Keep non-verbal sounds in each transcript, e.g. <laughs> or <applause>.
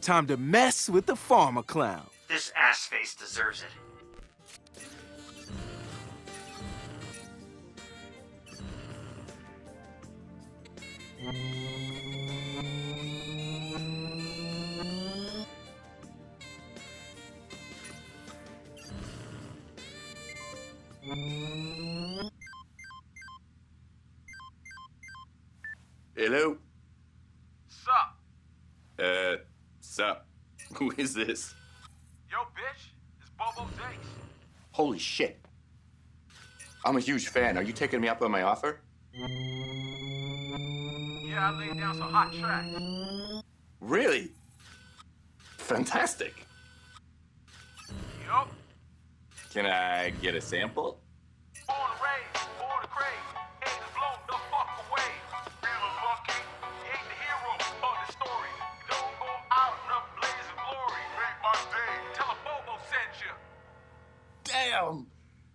Time to mess with the farmer clown. This ass face deserves it. Hello? Sup? Uh, sup? <laughs> Who is this? Yo, bitch, it's Bobo Jakes. Holy shit. I'm a huge fan. Are you taking me up on my offer? Yeah, I laid down some hot tracks. Really? Fantastic. Yup. Can I get a sample?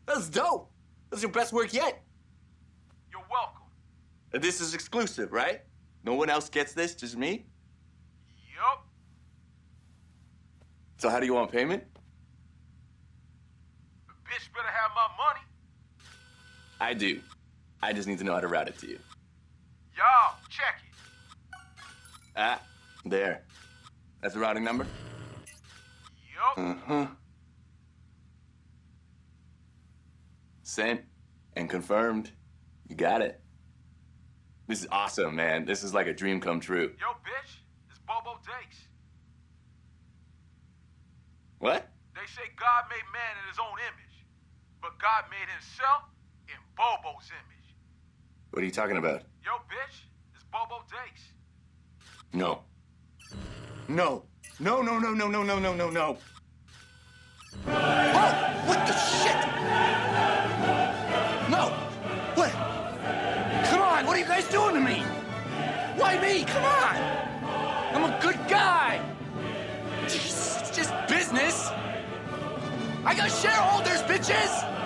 That's dope! That's your best work yet. You're welcome. And this is exclusive, right? No one else gets this, just me? Yup. So how do you want payment? The bitch better have my money. I do. I just need to know how to route it to you. Y'all, check it. Ah, there. That's the routing number? Yup. Uh-huh. Sent and confirmed. You got it. This is awesome, man. This is like a dream come true. Yo, bitch, it's Bobo Jakes. What? They say God made man in his own image, but God made himself in Bobo's image. What are you talking about? Yo, bitch, it's Bobo Jakes. No. No. No, no, no, no, no, no, no, no, no. What? Come on, what are you guys doing to me? Why me? Come on! I'm a good guy! It's just business! I got shareholders, bitches!